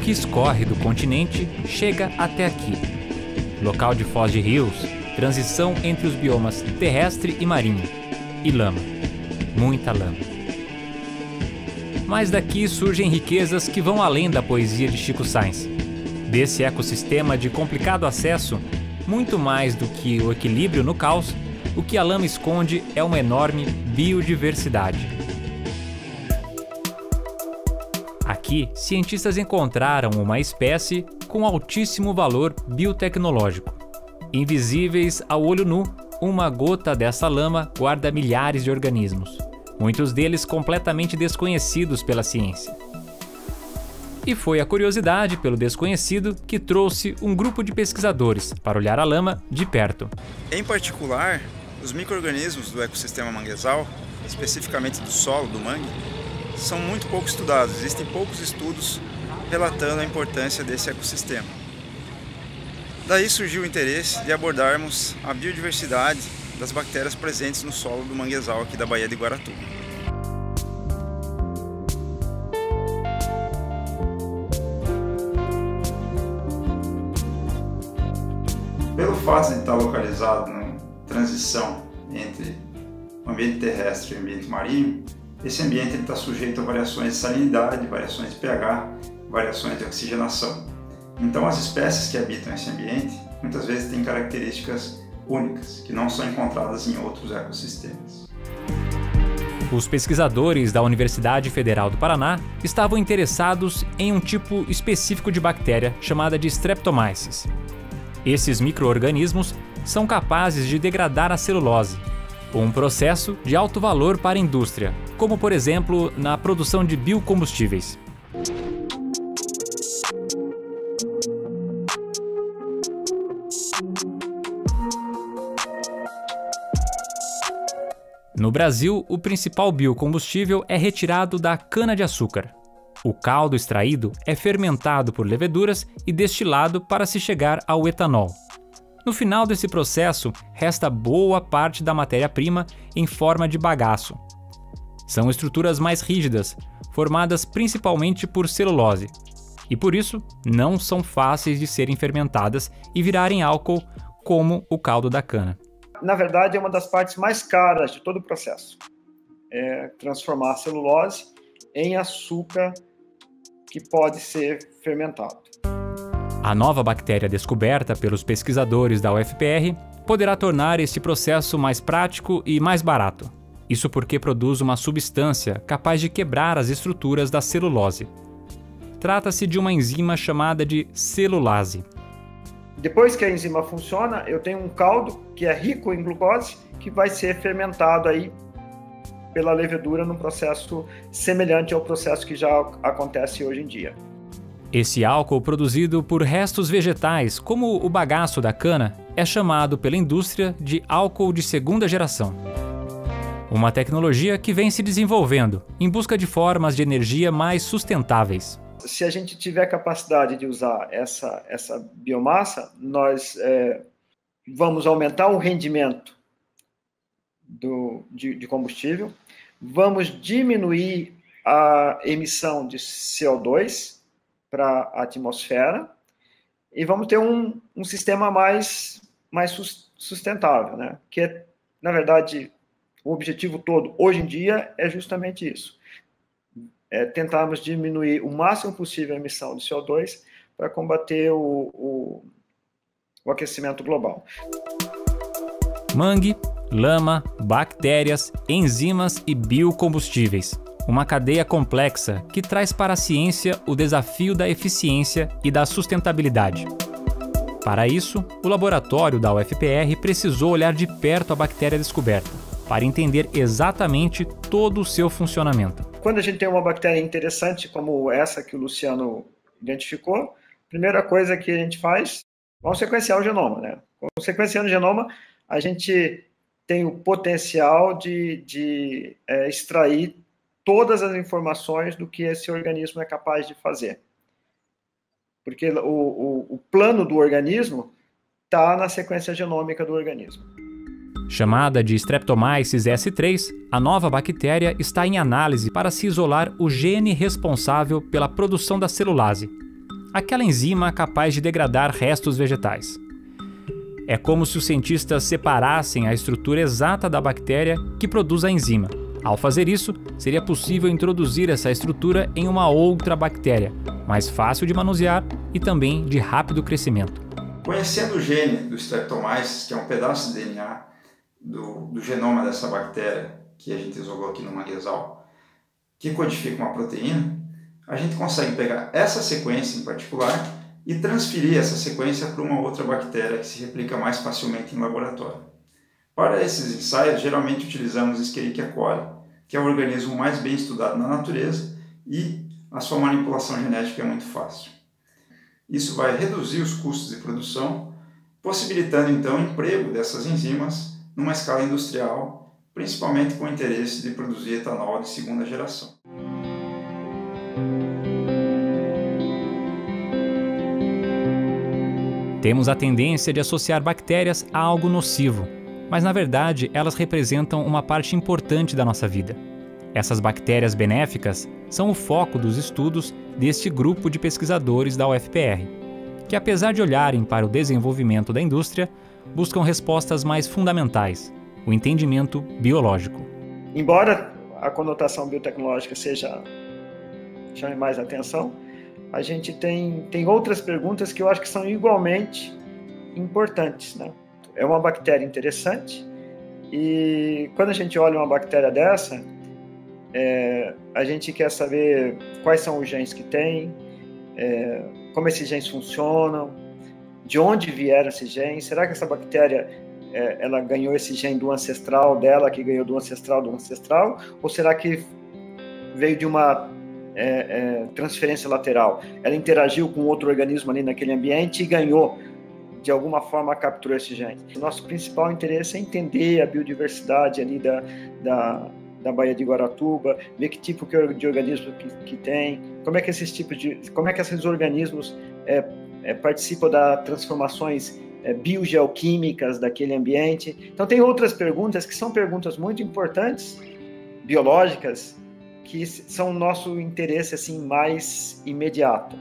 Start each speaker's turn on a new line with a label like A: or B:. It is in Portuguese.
A: que escorre do continente chega até aqui. Local de foz de rios, transição entre os biomas terrestre e marinho. E lama. Muita lama. Mas daqui surgem riquezas que vão além da poesia de Chico Sainz. Desse ecossistema de complicado acesso, muito mais do que o equilíbrio no caos, o que a lama esconde é uma enorme biodiversidade. Aqui, cientistas encontraram uma espécie com altíssimo valor biotecnológico. Invisíveis ao olho nu, uma gota dessa lama guarda milhares de organismos, muitos deles completamente desconhecidos pela ciência. E foi a curiosidade pelo desconhecido que trouxe um grupo de pesquisadores para olhar a lama de perto.
B: Em particular, os micro-organismos do ecossistema manguezal, especificamente do solo do mangue, são muito pouco estudados. Existem poucos estudos relatando a importância desse ecossistema. Daí surgiu o interesse de abordarmos a biodiversidade das bactérias presentes no solo do manguezal aqui da Baía de Guaratuba. Pelo fato de estar localizado na transição entre o ambiente terrestre e o ambiente marinho, esse ambiente está sujeito a variações de salinidade, variações de pH, variações de oxigenação. Então, as espécies que habitam esse ambiente muitas vezes têm características únicas que não são encontradas em outros ecossistemas.
A: Os pesquisadores da Universidade Federal do Paraná estavam interessados em um tipo específico de bactéria chamada de Streptomyces. Esses microorganismos são capazes de degradar a celulose, um processo de alto valor para a indústria, como por exemplo na produção de biocombustíveis. No Brasil, o principal biocombustível é retirado da cana-de-açúcar. O caldo extraído é fermentado por leveduras e destilado para se chegar ao etanol, no final desse processo, resta boa parte da matéria-prima em forma de bagaço. São estruturas mais rígidas, formadas principalmente por celulose, e por isso não são fáceis de serem fermentadas e virarem álcool, como o caldo da cana.
C: Na verdade, é uma das partes mais caras de todo o processo. É transformar a celulose em açúcar que pode ser fermentado.
A: A nova bactéria descoberta pelos pesquisadores da UFPR poderá tornar este processo mais prático e mais barato. Isso porque produz uma substância capaz de quebrar as estruturas da celulose. Trata-se de uma enzima chamada de celulase.
C: Depois que a enzima funciona, eu tenho um caldo que é rico em glucose que vai ser fermentado aí pela levedura num processo semelhante ao processo que já acontece hoje em dia.
A: Esse álcool produzido por restos vegetais, como o bagaço da cana, é chamado pela indústria de álcool de segunda geração. Uma tecnologia que vem se desenvolvendo em busca de formas de energia mais sustentáveis.
C: Se a gente tiver capacidade de usar essa, essa biomassa, nós é, vamos aumentar o rendimento do, de, de combustível, vamos diminuir a emissão de CO2 para a atmosfera e vamos ter um, um sistema mais, mais sustentável, né? Que é, na verdade, o objetivo todo hoje em dia é justamente isso: é tentarmos diminuir o máximo possível a emissão de CO2 para combater o, o, o aquecimento global.
A: Mangue, lama, bactérias, enzimas e biocombustíveis uma cadeia complexa que traz para a ciência o desafio da eficiência e da sustentabilidade. Para isso, o laboratório da UFPR precisou olhar de perto a bactéria descoberta, para entender exatamente todo o seu funcionamento.
C: Quando a gente tem uma bactéria interessante como essa que o Luciano identificou, primeira coisa que a gente faz, vamos sequenciar o genoma, né? Sequenciando o genoma, a gente tem o potencial de, de é, extrair todas as informações do que esse organismo é capaz de fazer. Porque o, o, o plano do organismo está na sequência genômica do organismo.
A: Chamada de Streptomyces S3, a nova bactéria está em análise para se isolar o gene responsável pela produção da celulase. aquela enzima capaz de degradar restos vegetais. É como se os cientistas separassem a estrutura exata da bactéria que produz a enzima. Ao fazer isso, seria possível introduzir essa estrutura em uma outra bactéria, mais fácil de manusear e também de rápido crescimento.
B: Conhecendo o gene do Streptomyces, que é um pedaço de DNA do, do genoma dessa bactéria que a gente isolou aqui no manguezal, que codifica uma proteína, a gente consegue pegar essa sequência em particular e transferir essa sequência para uma outra bactéria que se replica mais facilmente em laboratório. Para esses ensaios, geralmente utilizamos Escherichia coli, que é o organismo mais bem estudado na natureza e a sua manipulação genética é muito fácil. Isso vai reduzir os custos de produção, possibilitando então o emprego dessas enzimas numa escala industrial, principalmente com o interesse de produzir etanol de segunda geração.
A: Temos a tendência de associar bactérias a algo nocivo, mas na verdade elas representam uma parte importante da nossa vida. Essas bactérias benéficas são o foco dos estudos deste grupo de pesquisadores da UFPR, que apesar de olharem para o desenvolvimento da indústria, buscam respostas mais fundamentais, o entendimento biológico.
C: Embora a conotação biotecnológica seja chame mais atenção, a gente tem, tem outras perguntas que eu acho que são igualmente importantes. Né? É uma bactéria interessante e quando a gente olha uma bactéria dessa, é, a gente quer saber quais são os genes que tem, é, como esses genes funcionam, de onde vieram esses genes, será que essa bactéria é, ela ganhou esse gene do ancestral dela, que ganhou do ancestral do ancestral, ou será que veio de uma é, é, transferência lateral. Ela interagiu com outro organismo ali naquele ambiente e ganhou, de alguma forma, capturou esse gene. O nosso principal interesse é entender a biodiversidade ali da, da, da Baía de Guaratuba, ver que tipo de organismo que, que tem, como é que esses tipos de, como é que esses organismos é, é, participam das transformações é, biogeoquímicas daquele ambiente. Então tem outras perguntas que são perguntas muito importantes, biológicas, que são o nosso interesse assim mais imediato.